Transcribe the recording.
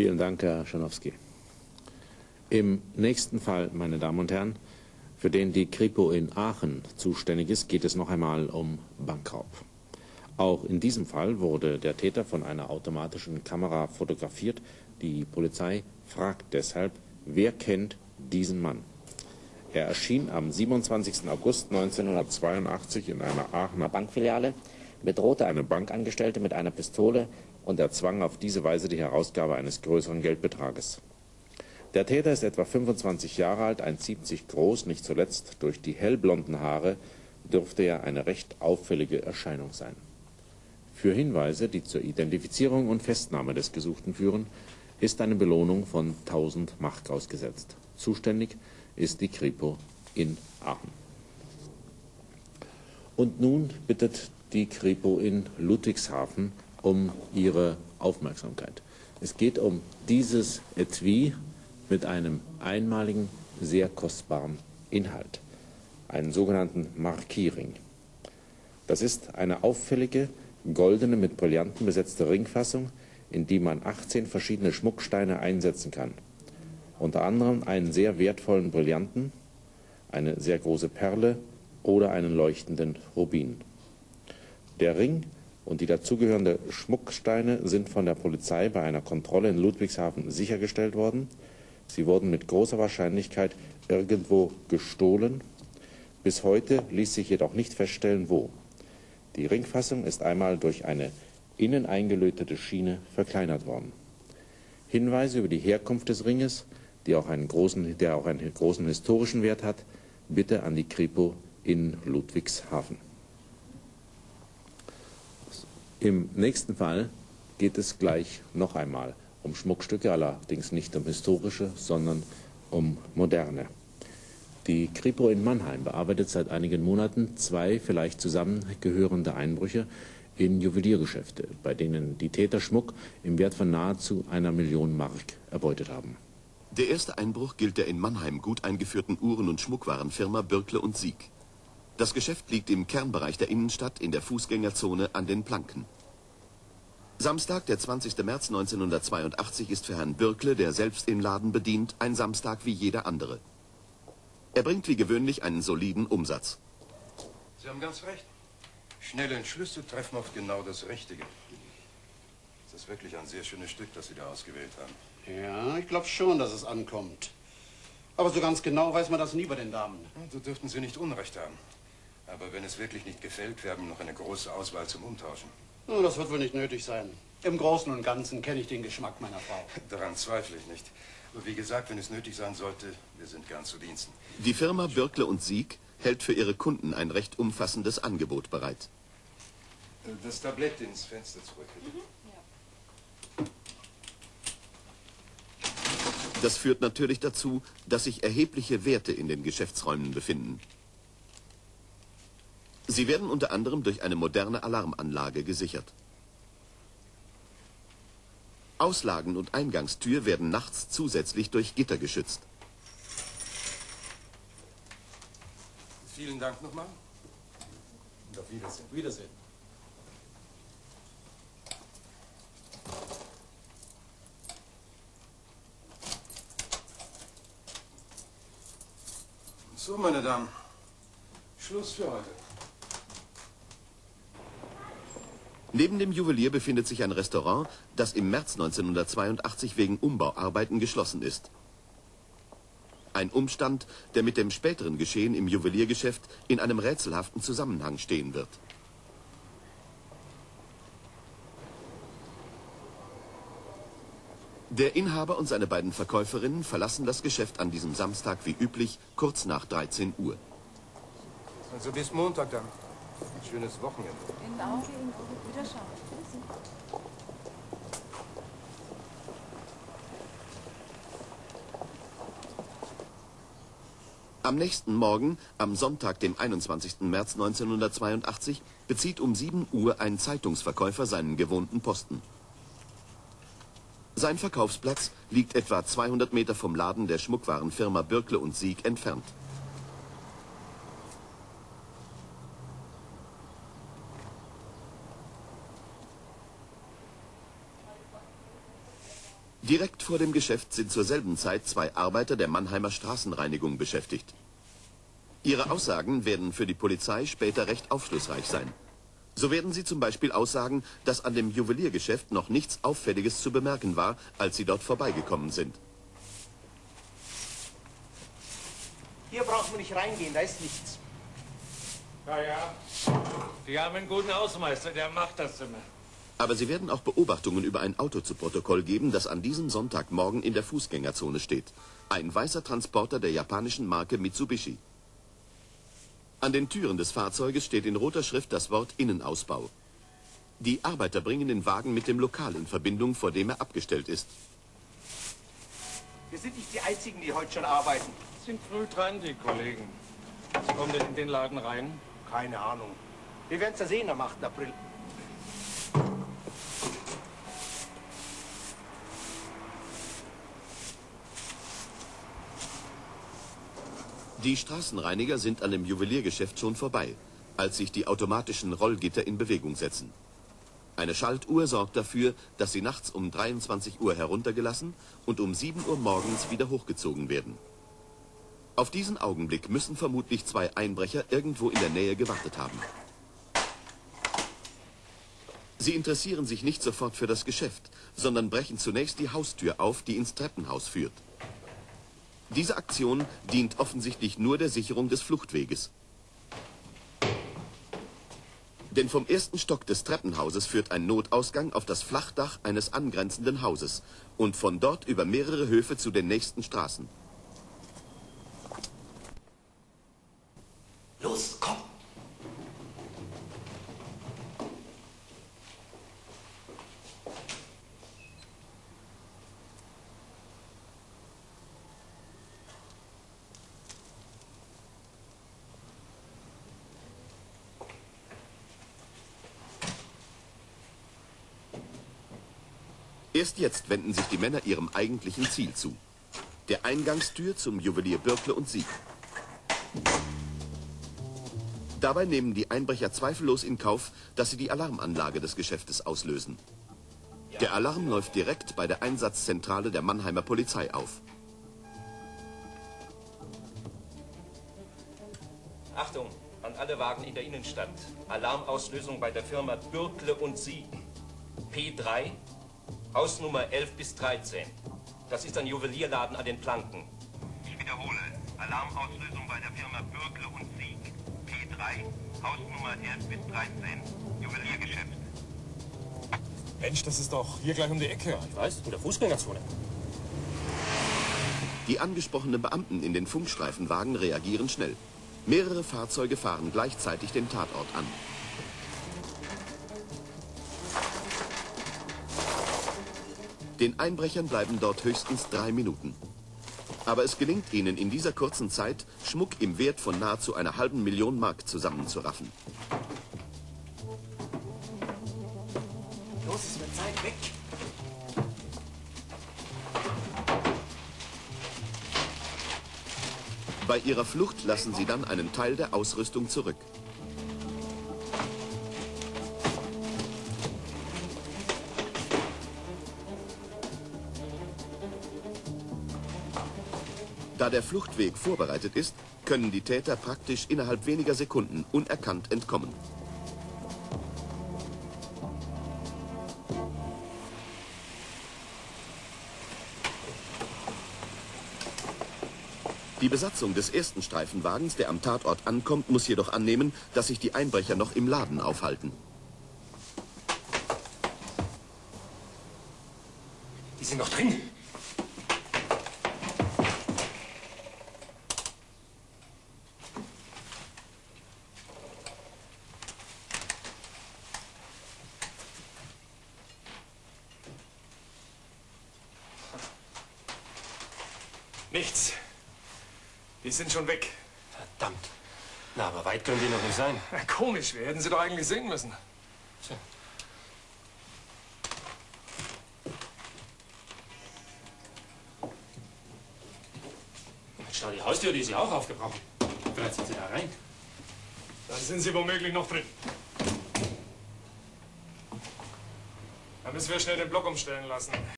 Vielen Dank, Herr Schanowski. Im nächsten Fall, meine Damen und Herren, für den die Kripo in Aachen zuständig ist, geht es noch einmal um Bankraub. Auch in diesem Fall wurde der Täter von einer automatischen Kamera fotografiert. Die Polizei fragt deshalb, wer kennt diesen Mann? Er erschien am 27. August 1982 in einer Aachener Bankfiliale, bedrohte eine Bankangestellte mit einer Pistole und erzwang auf diese Weise die Herausgabe eines größeren Geldbetrages. Der Täter ist etwa 25 Jahre alt, 1,70 groß, nicht zuletzt durch die hellblonden Haare dürfte er eine recht auffällige Erscheinung sein. Für Hinweise, die zur Identifizierung und Festnahme des Gesuchten führen, ist eine Belohnung von 1000 Mark ausgesetzt. Zuständig ist die Kripo in Aachen. Und nun bittet die Kripo in Ludwigshafen um Ihre Aufmerksamkeit. Es geht um dieses Etui mit einem einmaligen, sehr kostbaren Inhalt, einen sogenannten Markierring. Das ist eine auffällige, goldene, mit Brillanten besetzte Ringfassung, in die man 18 verschiedene Schmucksteine einsetzen kann unter anderem einen sehr wertvollen Brillanten, eine sehr große Perle oder einen leuchtenden Rubin. Der Ring und die dazugehörenden Schmucksteine sind von der Polizei bei einer Kontrolle in Ludwigshafen sichergestellt worden. Sie wurden mit großer Wahrscheinlichkeit irgendwo gestohlen. Bis heute ließ sich jedoch nicht feststellen, wo. Die Ringfassung ist einmal durch eine innen eingelötete Schiene verkleinert worden. Hinweise über die Herkunft des Ringes auch großen, der auch einen großen historischen Wert hat, bitte an die Kripo in Ludwigshafen. Im nächsten Fall geht es gleich noch einmal um Schmuckstücke, allerdings nicht um historische, sondern um moderne. Die Kripo in Mannheim bearbeitet seit einigen Monaten zwei vielleicht zusammengehörende Einbrüche in Juweliergeschäfte, bei denen die Täter Schmuck im Wert von nahezu einer Million Mark erbeutet haben. Der erste Einbruch gilt der in Mannheim gut eingeführten Uhren- und Schmuckwarenfirma Birkle und Sieg. Das Geschäft liegt im Kernbereich der Innenstadt in der Fußgängerzone an den Planken. Samstag, der 20. März 1982, ist für Herrn Birkle, der selbst den Laden bedient, ein Samstag wie jeder andere. Er bringt wie gewöhnlich einen soliden Umsatz. Sie haben ganz recht. Schnelle Entschlüsse treffen oft genau das Richtige. Das ist wirklich ein sehr schönes Stück, das Sie da ausgewählt haben. Ja, ich glaube schon, dass es ankommt. Aber so ganz genau weiß man das nie bei den Damen. So dürften Sie nicht Unrecht haben. Aber wenn es wirklich nicht gefällt, wir haben noch eine große Auswahl zum Umtauschen. Oh, das wird wohl nicht nötig sein. Im Großen und Ganzen kenne ich den Geschmack meiner Frau. Daran zweifle ich nicht. Aber wie gesagt, wenn es nötig sein sollte, wir sind gern zu Diensten. Die Firma Birkle und Sieg hält für ihre Kunden ein recht umfassendes Angebot bereit. Das Tablett ins Fenster zurück. Mhm. Das führt natürlich dazu, dass sich erhebliche Werte in den Geschäftsräumen befinden. Sie werden unter anderem durch eine moderne Alarmanlage gesichert. Auslagen und Eingangstür werden nachts zusätzlich durch Gitter geschützt. Vielen Dank nochmal. Und auf Wiedersehen. Wiedersehen. So, meine Damen, Schluss für heute. Neben dem Juwelier befindet sich ein Restaurant, das im März 1982 wegen Umbauarbeiten geschlossen ist. Ein Umstand, der mit dem späteren Geschehen im Juweliergeschäft in einem rätselhaften Zusammenhang stehen wird. Der Inhaber und seine beiden Verkäuferinnen verlassen das Geschäft an diesem Samstag wie üblich kurz nach 13 Uhr. Also bis Montag dann. Ein schönes Wochenende. Genau. Wiederschauen. Am nächsten Morgen, am Sonntag, dem 21. März 1982, bezieht um 7 Uhr ein Zeitungsverkäufer seinen gewohnten Posten. Sein Verkaufsplatz liegt etwa 200 Meter vom Laden der Schmuckwarenfirma Birkle und Sieg entfernt. Direkt vor dem Geschäft sind zur selben Zeit zwei Arbeiter der Mannheimer Straßenreinigung beschäftigt. Ihre Aussagen werden für die Polizei später recht aufschlussreich sein. So werden sie zum Beispiel aussagen, dass an dem Juweliergeschäft noch nichts Auffälliges zu bemerken war, als sie dort vorbeigekommen sind. Hier brauchen wir nicht reingehen, da ist nichts. Ja, ja. Die haben einen guten Hausmeister, der macht das immer. Aber sie werden auch Beobachtungen über ein Auto zu Protokoll geben, das an diesem Sonntagmorgen in der Fußgängerzone steht. Ein weißer Transporter der japanischen Marke Mitsubishi. An den Türen des Fahrzeuges steht in roter Schrift das Wort Innenausbau. Die Arbeiter bringen den Wagen mit dem Lokal in Verbindung, vor dem er abgestellt ist. Wir sind nicht die Einzigen, die heute schon arbeiten. Sind früh dran, die Kollegen. Sie kommen denn in den Laden rein? Keine Ahnung. Wir werden es ja sehen am 8. April. Die Straßenreiniger sind an dem Juweliergeschäft schon vorbei, als sich die automatischen Rollgitter in Bewegung setzen. Eine Schaltuhr sorgt dafür, dass sie nachts um 23 Uhr heruntergelassen und um 7 Uhr morgens wieder hochgezogen werden. Auf diesen Augenblick müssen vermutlich zwei Einbrecher irgendwo in der Nähe gewartet haben. Sie interessieren sich nicht sofort für das Geschäft, sondern brechen zunächst die Haustür auf, die ins Treppenhaus führt. Diese Aktion dient offensichtlich nur der Sicherung des Fluchtweges. Denn vom ersten Stock des Treppenhauses führt ein Notausgang auf das Flachdach eines angrenzenden Hauses und von dort über mehrere Höfe zu den nächsten Straßen. Los, komm! Erst jetzt wenden sich die Männer ihrem eigentlichen Ziel zu. Der Eingangstür zum Juwelier Birkle und Sieg. Dabei nehmen die Einbrecher zweifellos in Kauf, dass sie die Alarmanlage des Geschäftes auslösen. Der Alarm läuft direkt bei der Einsatzzentrale der Mannheimer Polizei auf. Achtung, an alle Wagen in der Innenstadt. Alarmauslösung bei der Firma Bürkle und Sieg. P3, Hausnummer 11 bis 13. Das ist ein Juwelierladen an den Planken. Ich wiederhole. Alarmauslösung bei der Firma Bürkle und Sieg. P3, Hausnummer 11 bis 13. Juweliergeschäft. Mensch, das ist doch hier gleich um die Ecke. Ich weiß, in der Fußgängerzone. Die angesprochenen Beamten in den Funkstreifenwagen reagieren schnell. Mehrere Fahrzeuge fahren gleichzeitig den Tatort an. Den Einbrechern bleiben dort höchstens drei Minuten. Aber es gelingt ihnen in dieser kurzen Zeit, Schmuck im Wert von nahezu einer halben Million Mark zusammenzuraffen. Los, es wird Zeit, weg! Bei ihrer Flucht lassen sie dann einen Teil der Ausrüstung zurück. Da der Fluchtweg vorbereitet ist, können die Täter praktisch innerhalb weniger Sekunden unerkannt entkommen. Die Besatzung des ersten Streifenwagens, der am Tatort ankommt, muss jedoch annehmen, dass sich die Einbrecher noch im Laden aufhalten. Die sind noch drin. Nichts. Die sind schon weg. Verdammt. Na, aber weit können die noch nicht sein. Ja, komisch, wir hätten sie doch eigentlich sehen müssen. Tja. Mensch, schau, die Haustür, die ist ja auch aufgebrochen. Vielleicht sind sie da rein. Dann sind sie womöglich noch drin. Dann müssen wir schnell den Block umstellen lassen.